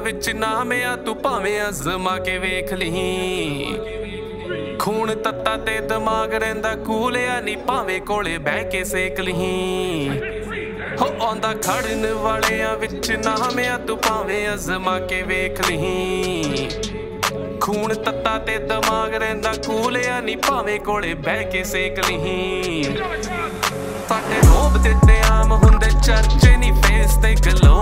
ਵਿੱਚ ਨਾਮ ਆ, ਤੂੰ ਭਾਵੇਂ ਅਜ਼ਮਾ ਕੇ ਵੇਖ ਲਈ ਖੂਨ ਤੱਤਾ ਤੇ ਦਿਮਾਗ ਰਹਿੰਦਾ ਕੂਲਿਆ ਨਹੀਂ ਭਾਵੇਂ ਕੋਲੇ ਬਹਿ ਕੇ ਸੇਕ ਲਈ ਹੋ ਆਉਂਦਾ ਖੜਨ ਵਾਲਿਆਂ ਵਿੱਚ ਨਾਮ ਆ, ਤੂੰ ਭਾਵੇਂ ਅਜ਼ਮਾ ਕੇ ਵੇਖ ਲਈ ਖੂਨ ਤੱਤਾ ਤੇ ਦਿਮਾਗ ਰਹਿੰਦਾ ਕੂਲਿਆ ਨਹੀਂ ਭਾਵੇਂ ਕੋਲੇ ਬਹਿ ਕੇ ਸੇਕ ਲਈ ਸਾਡੇ ਰੋਬ ਤੇ ਤੇ ਆਮ ਹੁੰਦੇ, ਚਰਚੇ ਨਹੀਂ ਫੇਸ ਤੇ ਗਲੋ।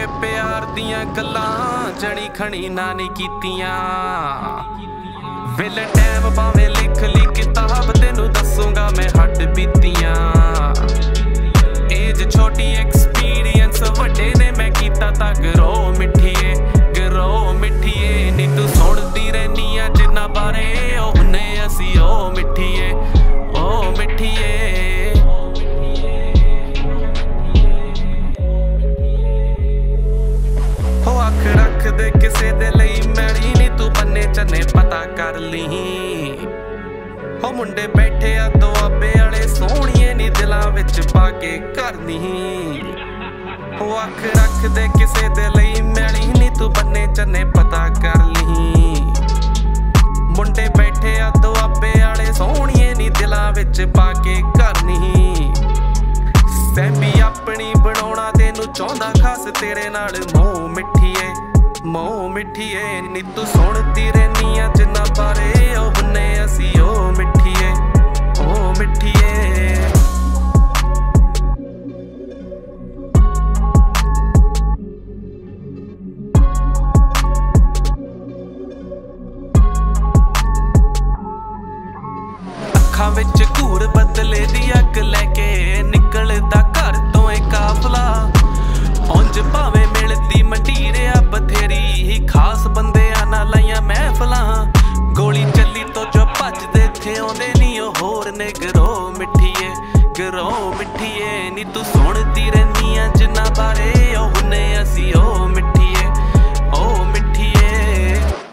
ਮੈਂ ਪਿਆਰ ਦੀਆਂ ਗੱਲਾਂ, ਜਣੀ ਖਣੀ ਨਾ ਨਹੀਂ ਕੀਤੀਆਂ। ਵੇਲੇ ਟਾਈਮ ਭਾਵੇਂ ਲਿਖ ਲਈ ਕਿਤਾਬ, ਤੈਨੂੰ ਦੱਸੂਗਾ ਮੈਂ ਹੱਡ ਬੀਤੀਆਂ। ਏਜ ਛੋਟੀ ਐਕਸਪੀਰੀਅੰਸ ਵੱਡੇ ਨੇ, ਮੈਂ ਕੀਤਾ ਤਾਂ ਗਰੋ ਮਿੱਠੀਏ ਹੋ ਅੱਖ ਰੱਖ ਦੇ ਕਿਸੇ ਦੇ ਲਈ ਮੈਲੀ ਨਹੀਂ ਤੂੰ ਬੰਨੇ ਚੰਨੇ ਪਤਾ ਕਰ ਲਈ। ਹੋ ਮੁੰਡੇ ਬੈਠੇ ਆ, ਦੁਆਬੇ ਵਾਲੇ ਸੋਹਣੀਏ ਨਹੀਂ ਦਿਲਾਂ ਵਿੱਚ ਪਾ ਕੇ ਕਰਨੀ। ਹੋ ਅੱਖ ਰੱਖ ਦੇ ਸੈਂਬੀ ਆਪਣੀ ਬਣਾਉਣਾ, ਤੈਨੂੰ ਚਾਹੁੰਦਾ ਖਾਸ ਤੇਰੇ ਨਾਲ ਮੋਹ ਮਿੱਠੀਏ ਮੋਹ ਮਿੱਠੀਏ। ਨੀ ਤੂੰ ਸੁਣਦੀ ਰਹਿਨੀ ਆ ਜਿੰਨਾ ਬਾਰੇ ਉਹ ਹੁੰਨੇ ਅਸੀਂ ਉਹ ਅੱਖਾਂ ਵਿੱਚ ਘੂਰ ਬਦਲੇ ਦੀ ਅੱਗ ਲੈ ਕੇ ਨਿਕਲਦਾ ਘਰ ਤੋਂ ਇਹ ਕਾਫਲਾ। ਉਂਝ ਭਾਵੇਂ ਮਿਲਦੀ ਮੰਡੀਰਿਆ ਬਥੇਰੀ ਹੀ ਖਾਸ ਬੰਦਿਆਂ ਨਾਲ ਲਾਈਆਂ ਮਹਿਫਲਾਂ। ਗੋਲੀ ਚੱਲੀ ਤੋਂ ਜੋ ਭੱਜਦੇ ਇੱਥੇ, ਆਉਂਦੇ ਨਹੀਂ ਉਹ ਹੋਰ ਨੇ ਗਰੋ ਮਿੱਠੀਏ ਗਰੋ ਮਿੱਠੀਏ। ਨੀ ਤੂੰ ਸੁਣਦੀ ਰਹਿਨੀ ਆ